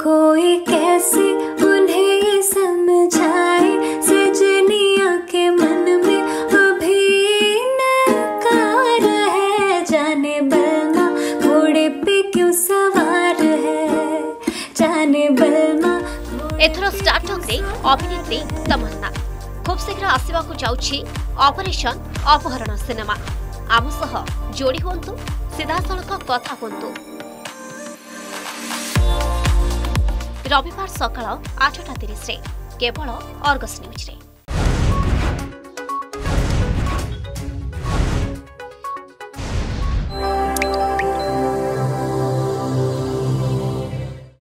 कोई कैसे उन्हें ये समझाए सजनिया के मन में अभी नकार है जाने बलमा घोड़े पे क्यों सवार है जाने बलमा ଏଥର ଷ୍ଟାର୍ଟକରେ ଅଭିନେତ୍ରୀ ତମନ୍ନା ଖୁବ୍ ଶୀଘ୍ର ଆସିବାକୁ ଯାଉଛି ଅପରେସନ ଅପହରଣ ସିନେମା ଆମ ସହ ଯୋଡ଼ି ହୁଅନ୍ତୁ ସିଧାସଳଖ କଥା ହୁଅନ୍ତୁ ରବିବାର ସକାଳ ଆଠଟା ତିରିଶରେ କେବଳ ଅର୍ଗସ୍ ନ୍ୟୁଜ୍ରେ।